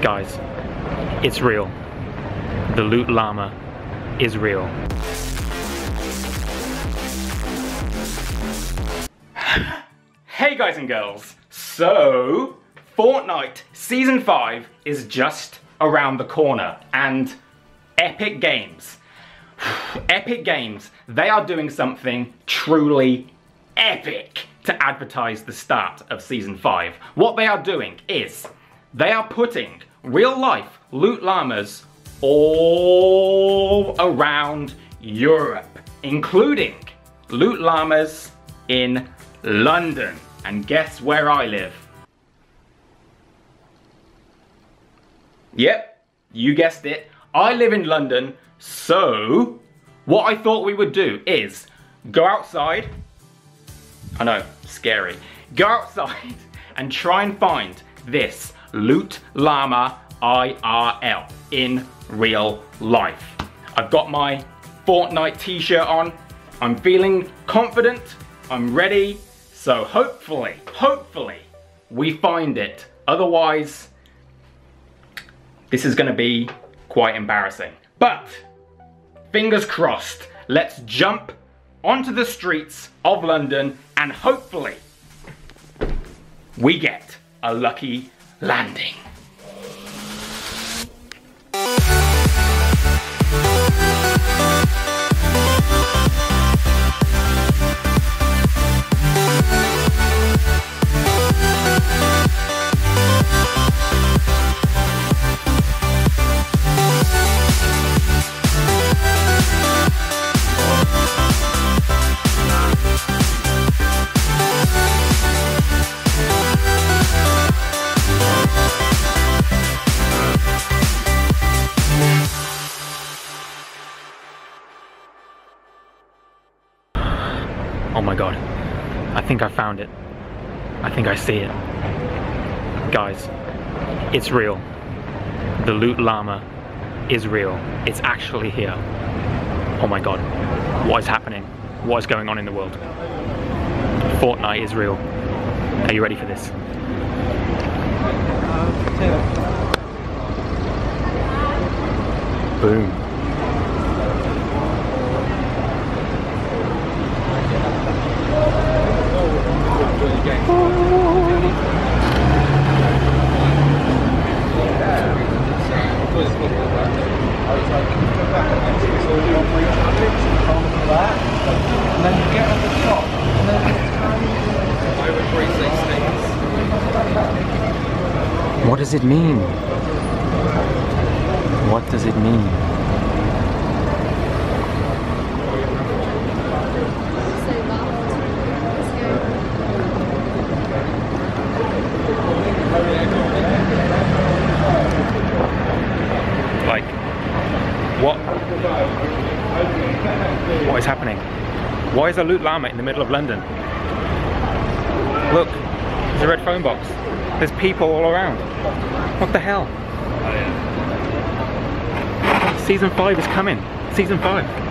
Guys, it's real. The loot llama is real. hey guys and girls, so Fortnite Season 5 is just around the corner and Epic Games, Epic Games, they are doing something truly epic to advertise the start of Season 5. What they are doing is they are putting real life loot llamas all around Europe, including loot llamas in London. And guess where I live? Yep, you guessed it. I live in London, so what I thought we would do is go outside. I know, scary. Go outside and try and find this Loot Llama IRL in real life. I've got my Fortnite t-shirt on. I'm feeling confident. I'm ready. So hopefully, hopefully, we find it. Otherwise, this is gonna be quite embarrassing. But, fingers crossed, let's jump onto the streets of London and hopefully we get a lucky landing. God. I think I found it. I think I see it. Guys, it's real. The loot llama is real. It's actually here. Oh my god. What is happening? What is going on in the world? Fortnite is real. Are you ready for this? Boom. What does it mean? What does it mean? Like, what? What is happening? Why is a loot llama in the middle of London? Look, there's a red phone box. There's people all around. What the hell? Oh, Season 5 is coming. Season 5.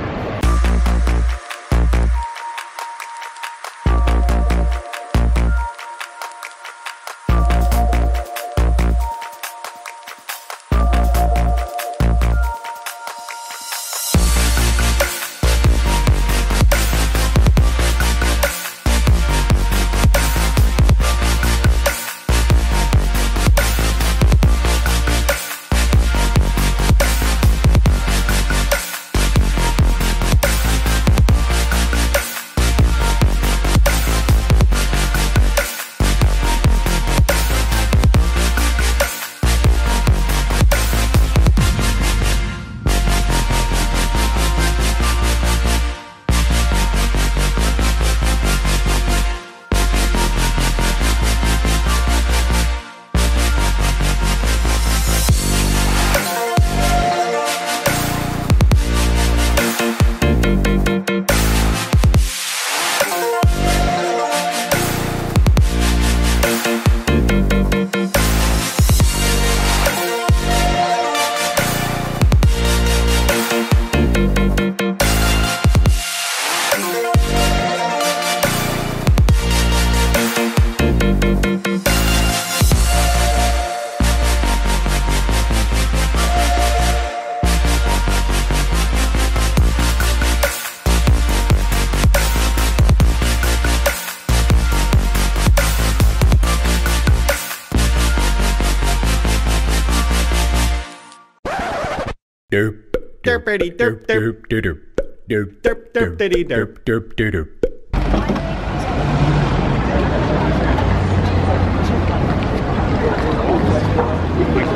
Derpity derp derp. derp derp Derp derp diddy derp. derp derp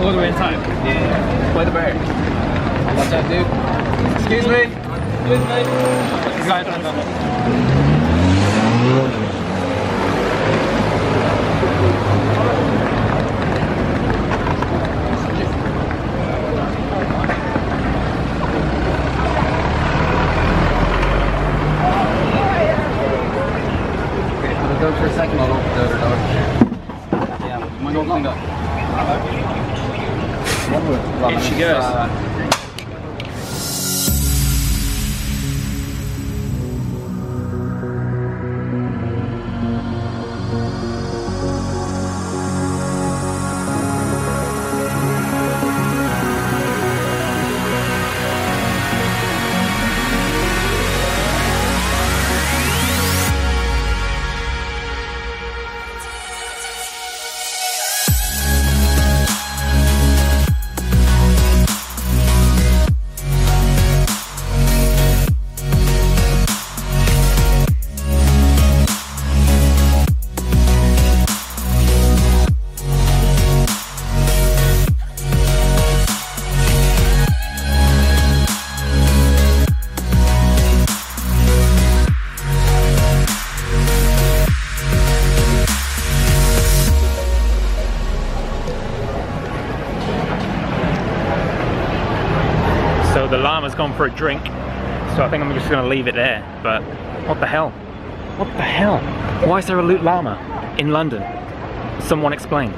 All the way inside. Yeah. Play the bear. Watch out, dude. Excuse me. Excuse me. This guy's Okay, put it down for a second. I'll open the other door. Yeah, I'm gonna go up. In she goes. So llama's gone for a drink. So I think I'm just gonna leave it there. But what the hell? What the hell? Why is there a loot llama in London? Someone explain.